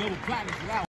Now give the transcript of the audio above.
double platinum